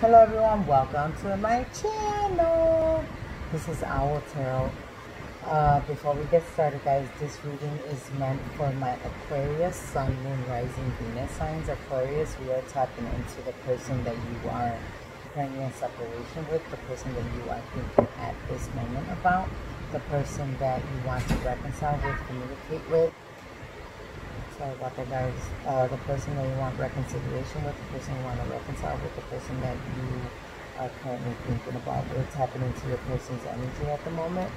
Hello everyone, welcome to my channel. This is Owl Tarot. Uh, before we get started guys, this reading is meant for my Aquarius, Sun, Moon, Rising, Venus signs. Aquarius, we are tapping into the person that you are currently in separation with, the person that you are thinking at this moment about, the person that you want to reconcile with, communicate with, sorry about that guys. Uh, the person that you want reconciliation with the person you want to reconcile with the person that you are currently thinking about. What's happening to your person's energy at the moment.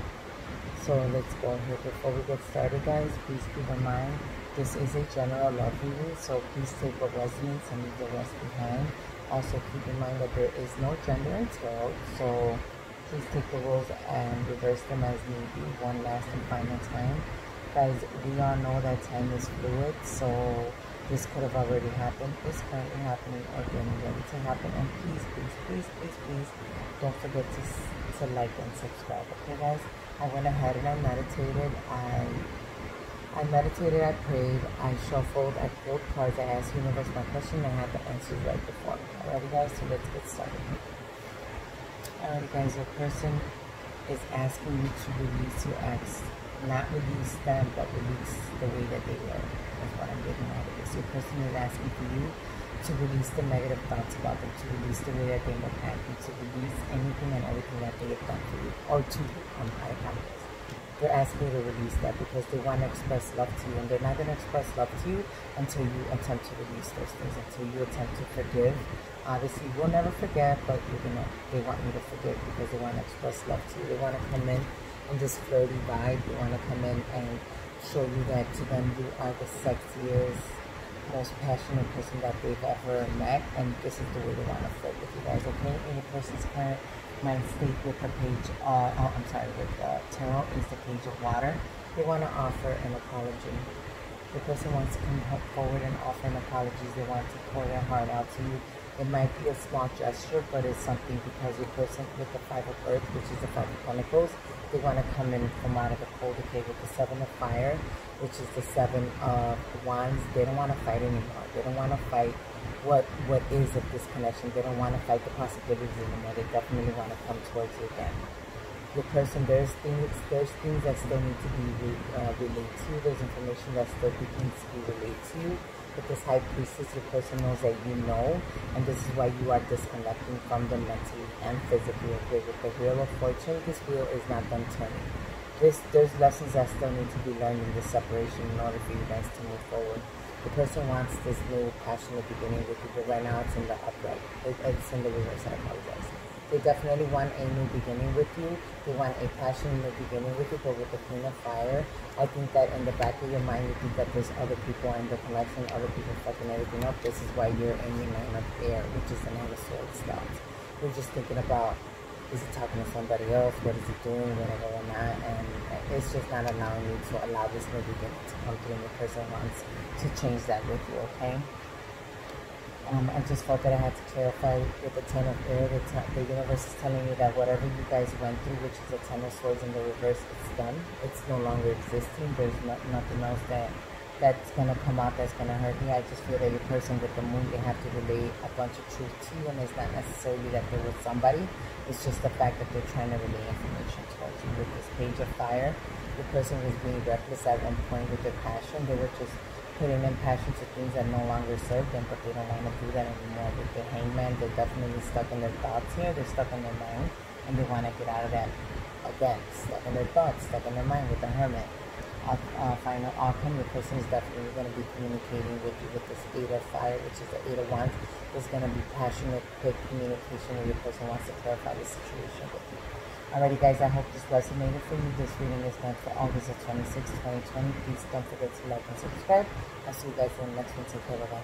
So let's go here before we get started guys please keep in mind this is a general love reading so please take what resonates and leave the rest behind. Also keep in mind that there is no gender in tarot so please take the rules and reverse them as need be one last and final time guys we all know that time is fluid so this could have already happened. It's currently happening or getting ready to happen and please please please please please don't forget to, to like and subscribe okay guys? I went ahead and i meditated. I I meditated, I prayed, I shuffled, I pulled cards, I asked universe my question, I had the answers right before me. Alrighty guys, so let's get started. Alrighty guys, your person is asking you to release your ex not release them, but release the way that they were. That's what I'm getting out of this. Your person is asking for you to release the negative thoughts about them, to release the way that they look at to release anything and everything that they have done to you, or to you. Um, I apologize. They're asking you to release that because they want to express love to you, and they're not going to express love to you until you attempt to release those things, until you attempt to forgive. Obviously, you will never forget, but you're gonna. They want you to forgive because they want to express love to you. They want to come in this flirty vibe. They want to come in and show you that to them you are the sexiest, most passionate person that they've ever met, and this is the way they want to flirt with you guys, okay? Your person's current mind state with the page, uh, oh, I'm sorry, with the tarot is the page of water. They want to offer an apology. The person wants to come forward and offer an apology. They want to pour their heart out to you it might be a small gesture, but it's something because your person with the Five of Earth, which is the Five of Pentacles, they want to come in from out of the cold, okay, with the Seven of Fire, which is the Seven of Wands. They don't want to fight anymore. They don't want to fight what what is of this connection. They don't want to fight the possibilities anymore. They definitely want to come towards you again. Your person, there's things, there's things that still need to be uh, relayed to. There's information that still needs to be relayed to you with this high priestess, your person knows that you know, and this is why you are disconnecting from them mentally and physically. Okay, with the wheel of fortune, this wheel is not done turning. This, there's lessons that still need to be learned in this separation in order for you guys to move forward. The person wants this new passionate beginning with you, but right now it's in the upright. It, it's in the reverse. I apologize. They definitely want a new beginning with you. They want a passionate new beginning with you, but with the Queen of Fire, I think that in the back of your mind, you think that there's other people in the connection, other people fucking everything up. This is why you're in your nine of air, which is the nine of swords stops. You're just thinking about, is he talking to somebody else? What is he doing? Whatever or not. And it's just not allowing you to allow this new beginning to come through. And your person wants to change that with you, okay? Um, I just felt that I had to clarify with the Ten of Air. The, the universe is telling you that whatever you guys went through, which is the Ten of Swords in the reverse, it's done. It's no longer existing. There's nothing else that that's gonna come out that's gonna hurt me. I just feel that your person with the moon, they have to relay a bunch of truth to you, and it's not necessarily that they're with somebody. It's just the fact that they're trying to relay information towards you. With this Page of Fire, the person was being reckless at one point with their passion. They were just putting in passion to things that no longer serve them, but they don't want to do that anymore. With the hangman, they're definitely stuck in their thoughts here, they're stuck in their mind, and they want to get out of that again, stuck in their thoughts, stuck in their mind with the hermit. Uh, final outcome, the person is definitely going to be communicating with you with this eight of fire, which is the eight of wands. There's going to be passionate, quick communication where your person wants to clarify the situation with you. Alrighty guys, I hope this resonated for you. This reading is done for August of 26, 2020. Please don't forget to like and subscribe. I'll see you guys in the next one. Take care. Bye-bye.